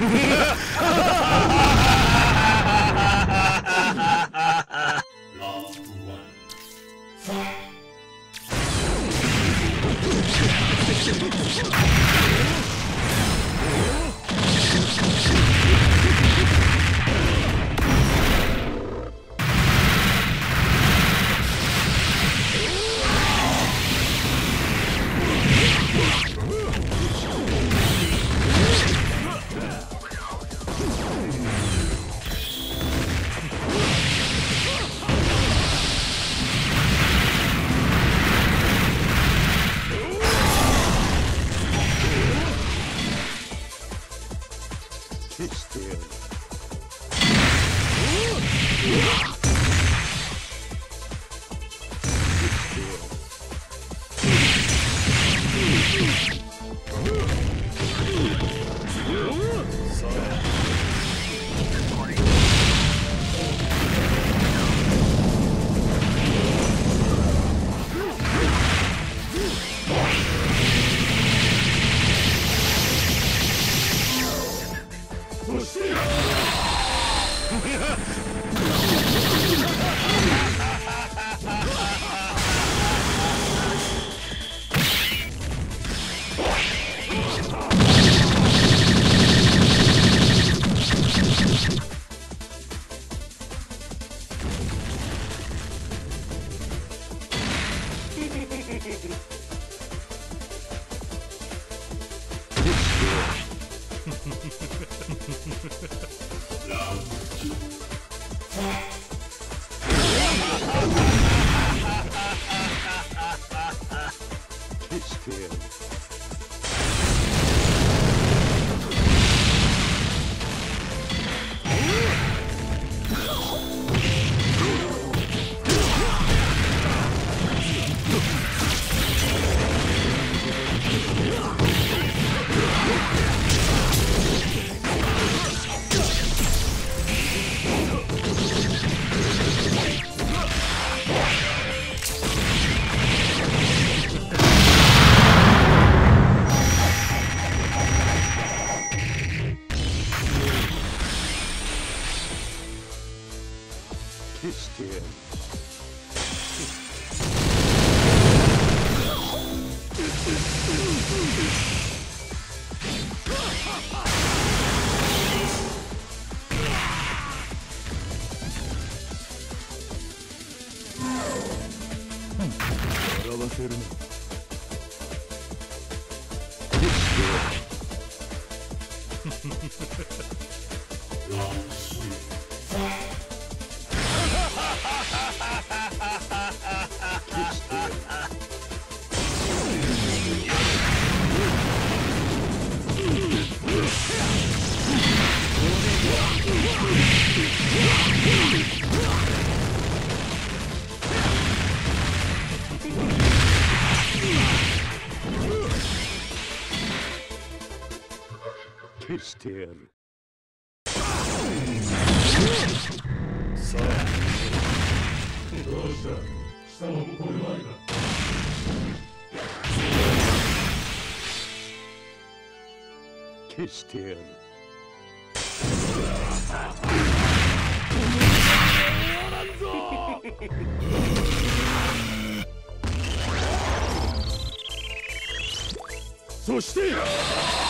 Last one. Yeah. do it. してやるさあどうしたこ消してやるそして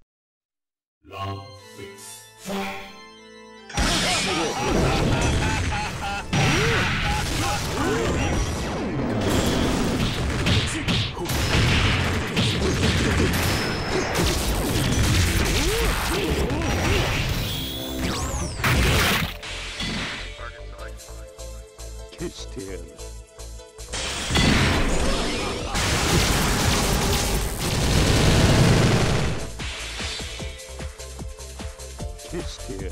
this kid.